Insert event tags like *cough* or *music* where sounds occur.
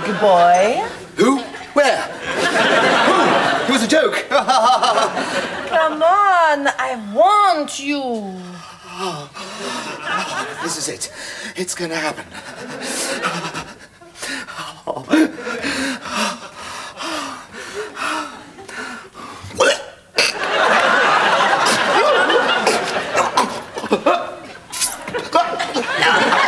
big boy. Who? Where? Who? It was a joke. *laughs* Come on, I want you. Oh, this is it. It's gonna happen. What? *laughs*